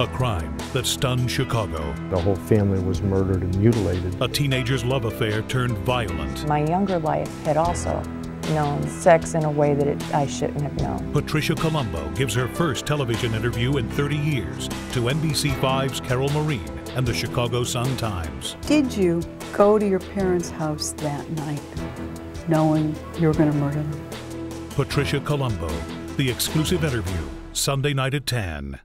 A crime that stunned Chicago. The whole family was murdered and mutilated. A teenager's love affair turned violent. My younger life had also known sex in a way that it, I shouldn't have known. Patricia Columbo gives her first television interview in 30 years to NBC5's Carol Marin and the Chicago Sun-Times. Did you go to your parents' house that night knowing you were going to murder them? Patricia Columbo, the exclusive interview, Sunday night at 10.